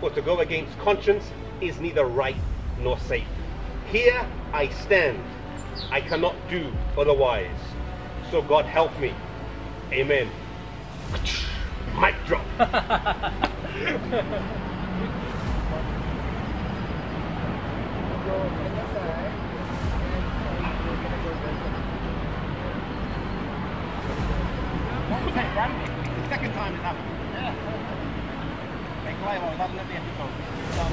or to go against conscience is neither right nor safe. Here I stand. I cannot do otherwise. So God help me. Amen. Mic drop. Time it happened. Wij want we hadden net ingekomen. Dan